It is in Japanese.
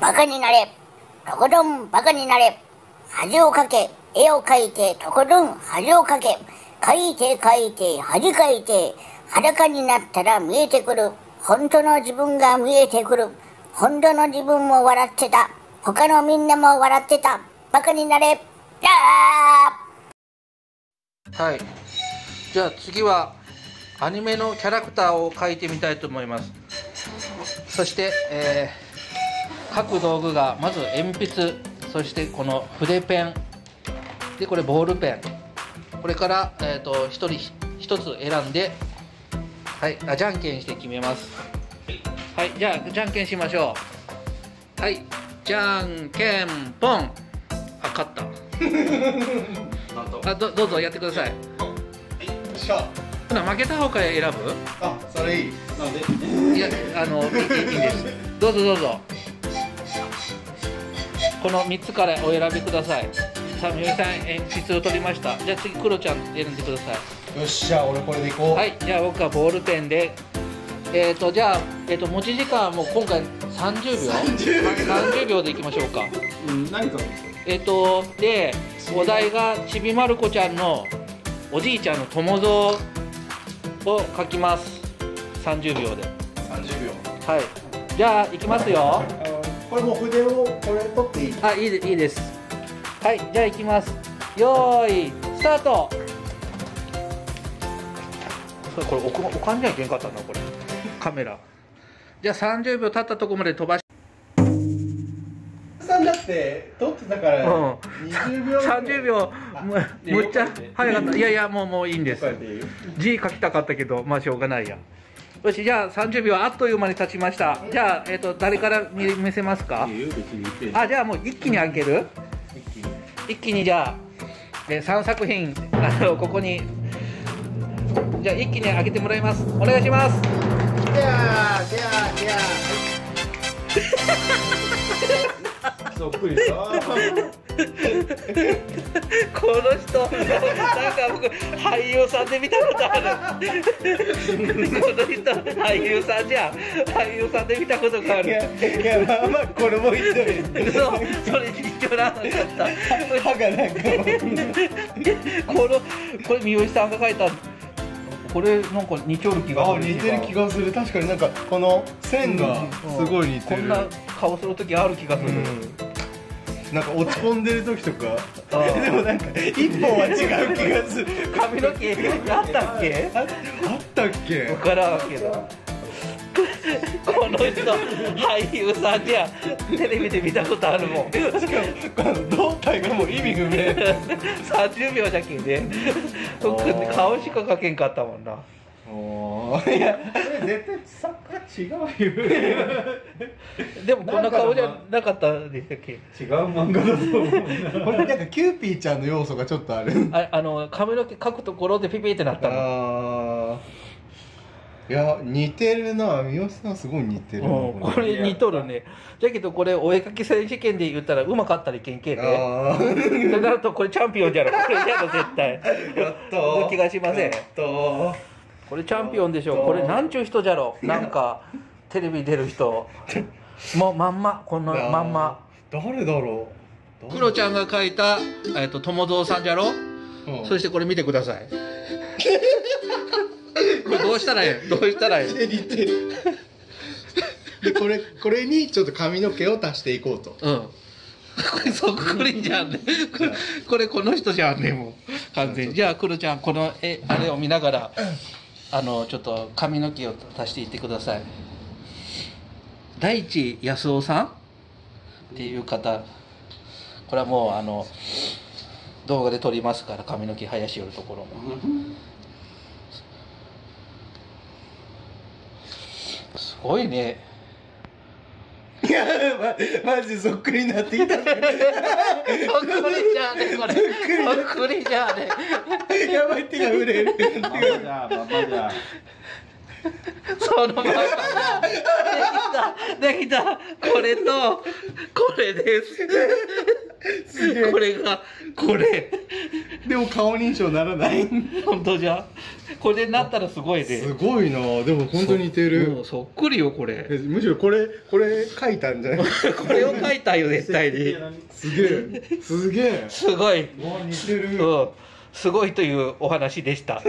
バカになれ。とことんバカになれ。恥をかけ。絵を描いて。とことん恥をかけ。描いて描いて。恥かいて。裸になったら見えてくる。本当の自分が見えてくる。本当の自分も笑ってた。他のみんなも笑ってた。バカになれ。やーはい。じゃあ次はアニメのキャラクターを描いてみたいと思います。そして、えー、書く道具がまず鉛筆そしてこの筆ペンでこれボールペン。これから、えーと、1人1つ選んではいあじゃんけんして決めます。はいじゃあじゃんけんしましょう。はいじゃんけんぽん。あ勝った。あどどうぞやってください。しゃ。ほな負けた方から選ぶ？あそれいい。なんで？いやあのいいいいです。どうぞどうぞこの3つからお選びください。さあみよりさん鉛筆を取りました。じゃあ次クロちゃん選んでください。よっしゃ俺これでいこう。はいじゃあ僕はボールペンで。えっ、ー、とじゃあ、えーと、持ち時間も今回30秒。30, 秒。でいきましょうか、うん、何か。えっ、ー、とでお題がちびまる子ちゃんのおじいちゃんの友蔵を書きます。30秒で。30秒。はい。じゃあいきますよこれもう筆をこれ取っていい？あいいでいいです。はいじゃあいきます。よーいスタート。これ置か置かんじゃいけんかったなこれ。カメラ。じゃあ30秒経ったとこまで飛ばし。さんだって撮ってたから20秒、うん、30秒むむっちゃ早かった。いやいやもうもういいんです。字書きたかったけどまあしょうがないやよしじゃあ30秒あっという間に経ちました。じゃあ、えーと、誰から見見せますか？あじゃあもう一気に開ける？一気に。じゃあ、えー、3作品あのここに。じゃあ一気に開けてもらいます。お願いします。じゃあじゃあじゃあそっくりさこの人なんか僕俳優さんで見たことある。この人俳優さんじゃん。俳優さんで見たことがある。いやいやまあまあこれも一緒ですそうそれ一緒なかった。歯がなんかこの これ三好さんが書いた。これなんか似ちょる気がする。似てる気がする。確かになんかこの線がすごい似てる、こんな顔する時ある気がする、なんか落ち込んでる時とか。でもなんか一本は違う気がする。髪の毛あったっけ？あったっけ？分からんけど。この人俳優さんじゃ。テレビで見たことあるもん。しかも胴体がもう意味不明。30秒じゃけんね顔しか描けんかったもんな。おいや絶対作家違うよ。でもこんな顔じゃなかったでしたっけ？違う漫画だと思う。これなんかキューピーちゃんの要素がちょっとある。ああの髪の毛描くところでピピってなったいや似てるな。三好さんすごい似てるこれ似とるね。じゃけどこれお絵かき選手権で言ったらうまかったりけんけんね。となるとこれチャンピオンじゃろ。これじゃろ絶対。やった気がしませんこれチャンピオンでしょこれなんちゅう人じゃろなんかテレビ出る人。もうまんま。このまんま。誰だろう。クロちゃんが描いた、えーと、友蔵さんじゃろ、う。ん、そしてこれ見てください。これどうしたらええ？どうしたらええ？似てるでこれこれにちょっと髪の毛を足していこうと。うん。これそっくりじゃんね。これこの人じゃんねもう完全に。じゃあクロちゃんこのえあれを見ながらあのちょっと髪の毛を足していってください。大地康夫さん？っていう方。これはもうあの動画で撮りますから髪の毛生やしよるところも。すごいねいやまマジそっくりになってきたそっくりじゃねこれ。そっくりじゃねやばい手が震える。ママじゃママじゃそのままできたできた。これとこれです。これがこれ。でも顔認証ならない。本当じゃ これでなったらすごいで。すごいな。でも本当に似てう。るんそっくりよこれ。えむしろこれこれ書いたんじゃない？これを書いたよ絶対に。すげえ。すげえ。すごい、わ似てる。うん、すごいというお話でした